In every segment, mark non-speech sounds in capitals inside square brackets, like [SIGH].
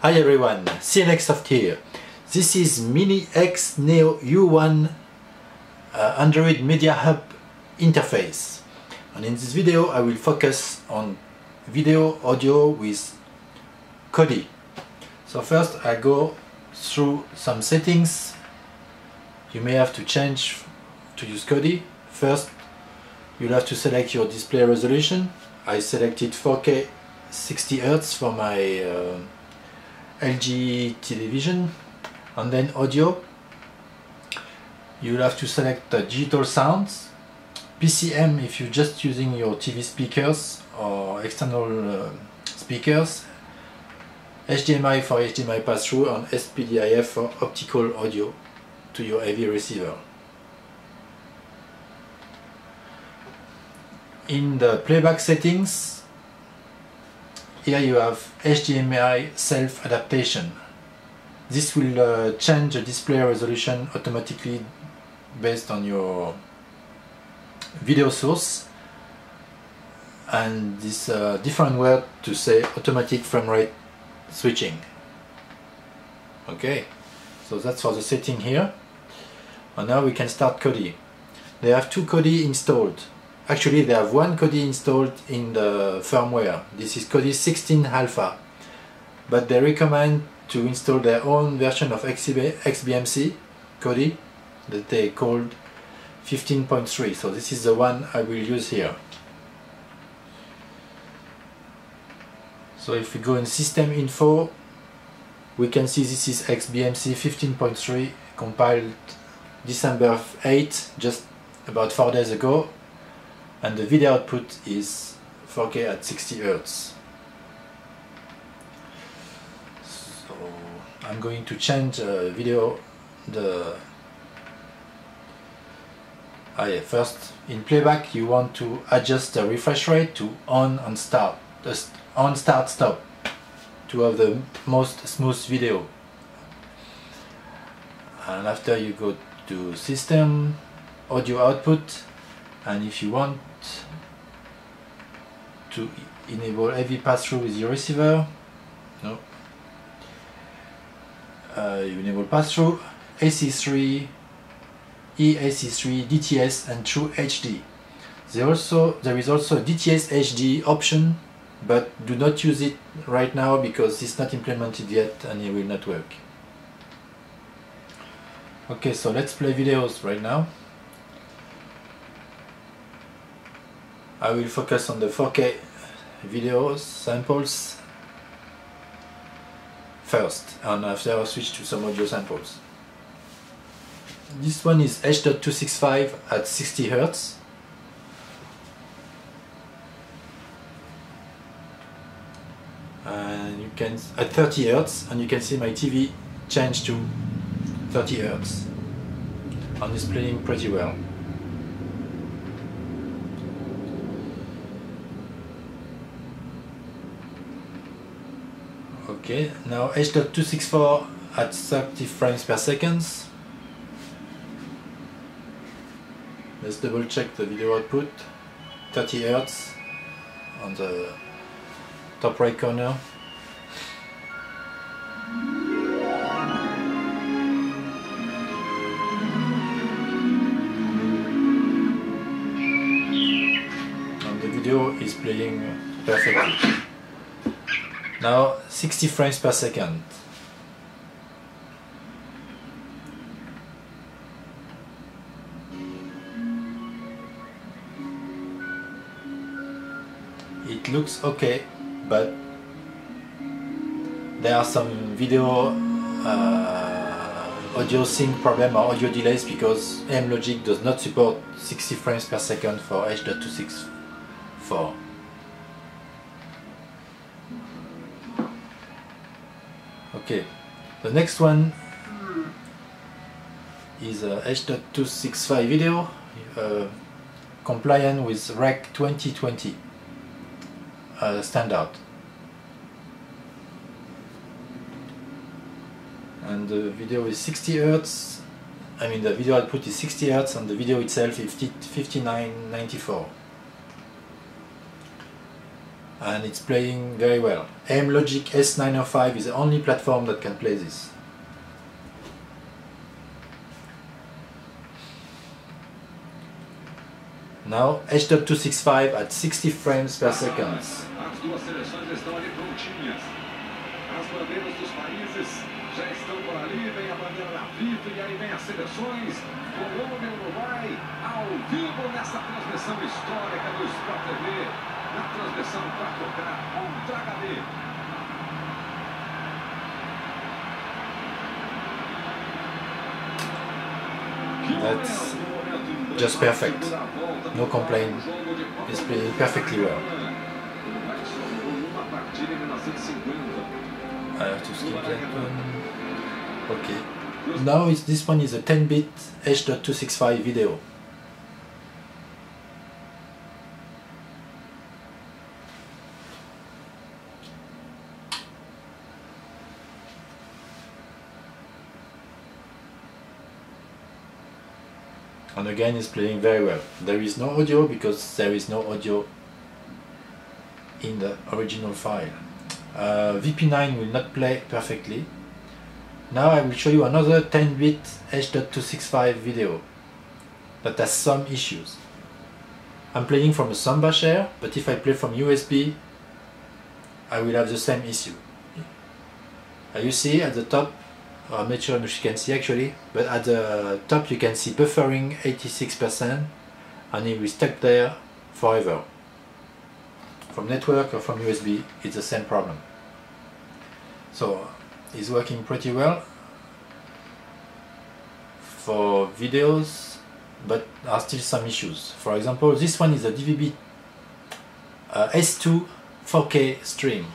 Hi everyone, CNXsoft here. This is MINIX Neo U1 uh, Android Media Hub interface. And in this video I will focus on video audio with Kodi. So first I go through some settings. You may have to change to use Kodi. First you'll have to select your display resolution. I selected 4K 60 Hz for my uh, LG television and then audio. You'll have to select the digital sounds. PCM if you're just using your TV speakers or external uh, speakers. HDMI for HDMI pass-through and SPDIF for optical audio to your AV receiver. In the playback settings here you have HDMI self-adaptation. This will uh, change the display resolution automatically based on your video source. And this uh, different word to say automatic frame rate switching. Okay so that's for the setting here. And now we can start Kodi they have two Kodi installed actually they have one Kodi installed in the firmware. This is Kodi 16 alpha. But they recommend to install their own version of XBMC Kodi that they called 15.3 so this is the one I will use here. So if we go in system info we can see this is XBMC 15.3 compiled December 8 just about four days ago and the video output is 4K at 60 Hz so I'm going to change uh, video the ah, yeah, first in playback you want to adjust the refresh rate to on and start the on start stop to have the most smooth video. And after you go to system audio output and if you want to enable heavy pass-through with your receiver no. Uh, you enable pass-through AC3 EAC3 DTS and True HD there also there is also a DTS HD option but do not use it right now because it's not implemented yet and it will not work. Okay so let's play videos right now I will focus on the 4K videos samples first and after I'll switch to some audio samples. This one is H.265 at 60 Hz. And you can at 30 Hz and you can see my TV change to 30 Hz and it's playing pretty well. Okay, now H.264 at 30 frames per second. Let's double check the video output. 30 Hz on the top right corner. And the video is playing perfectly. Now 60 frames per second. It looks okay, but there are some video uh, audio sync problem or audio delays because Amlogic does not support 60 frames per second for H.264. Okay, the next one is a H.265 video uh, compliant with REC 2020 uh, standard. And the video is 60 Hz, I mean the video output is 60 Hz and the video itself is 5994. And it's playing very well. Amlogic S905 is the only platform that can play this. Now H.265 at 60 frames per second. Na transmissão 4K Ultra HD. That's just perfect. No complaint. It's playing perfectly well. I have to skip that one. Okay. Now is this one is a 10-bit H.265 video. And again it's playing very well. There is no audio because there is no audio in the original file. Uh, VP9 will not play perfectly. Now I will show you another 10-bit H.265 video that has some issues. I'm playing from a Samba share, but if I play from USB, I will have the same issue. You see at the top I'm not sure if you can see actually, but at the top you can see buffering 86% and it will stuck there forever. From network or from USB, it's the same problem. So it's working pretty well for videos, but are still some issues. For example, this one is a DVB uh, S2 4K stream.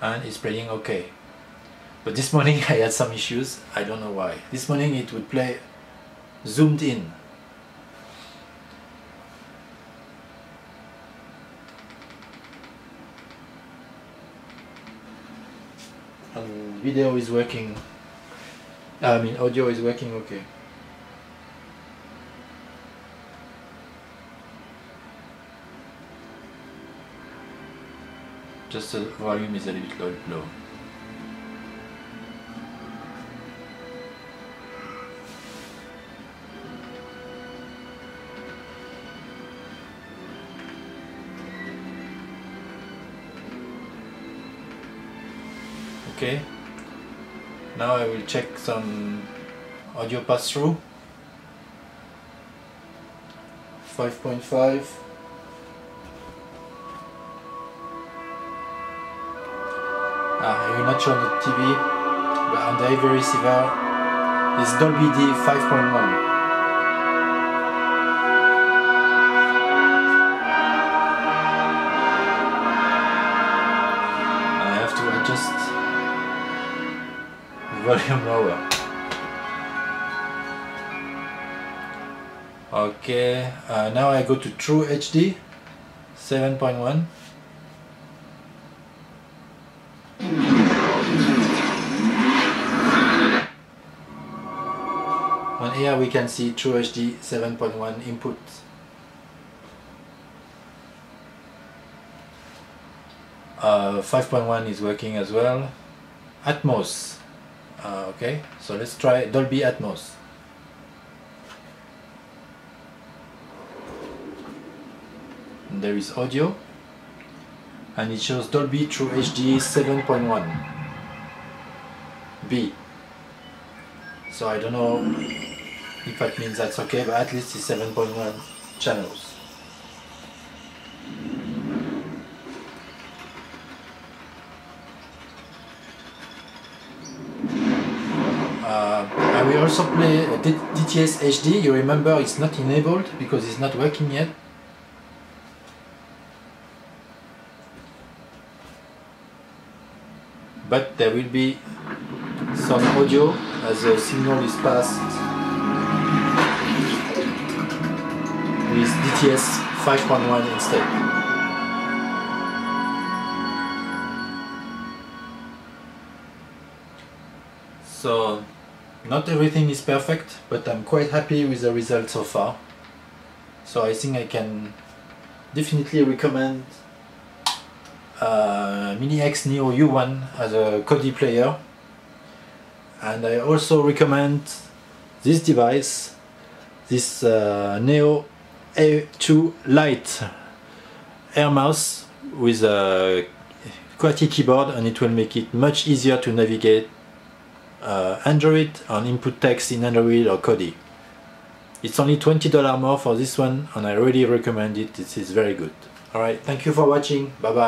And it's playing okay. But this morning [LAUGHS] I had some issues, I don't know why. This morning it would play zoomed in. And video is working, I mean audio is working okay. Just the volume is a little bit low. Okay, now I will check some audio pass-through. 5.5 uh, you're not sure on the TV, but on the AV receiver is Dolby D 5.1. I have to adjust volume lower. Okay, uh, now I go to True HD 7.1. here we can see True HD 7.1 input. Uh, 5.1 is working as well. Atmos. Uh, okay, so let's try Dolby Atmos. There is audio and it shows Dolby True HD 7.1 B so I don't know if that means that's okay but at least it's 7.1 channels. Uh, I will also play DTS HD you remember it's not enabled because it's not working yet. But there will be some audio as the signal is passed DTS 5.1 instead. so not everything is perfect but I'm quite happy with the result so far so I think I can definitely recommend uh, MINIX Neo U1 as a Kodi player and I also recommend this device this uh, Neo A2 Lite air mouse with a QWERTY keyboard and it will make it much easier to navigate uh, Android and input text in Android or Kodi. It's only $20 more for this one and I really recommend it, this is very good. Alright, thank you for watching, bye bye.